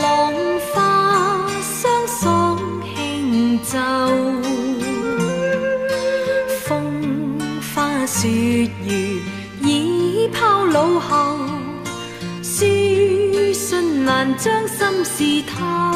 浪花相送轻舟风花雪月已抛脑后书信难将心事透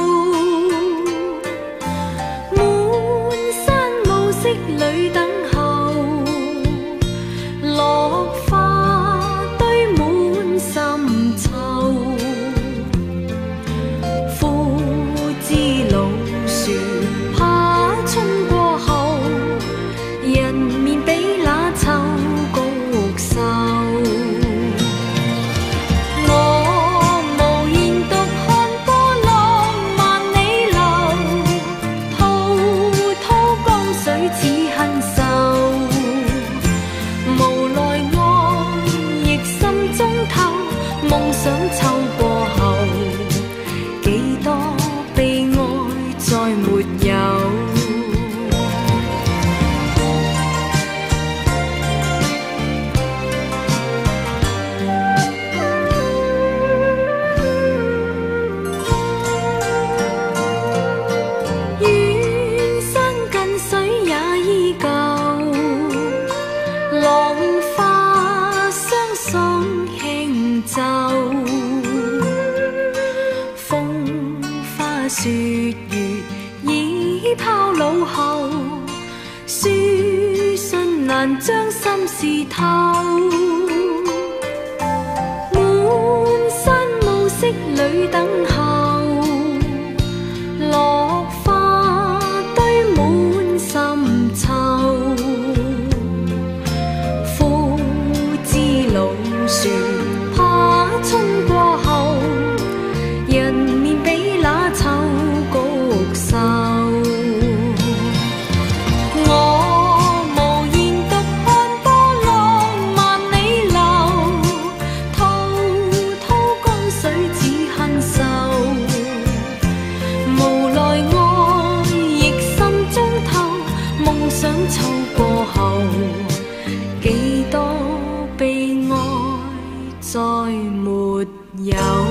抛脑后书信难将心事透。满山暮色里等候。nhau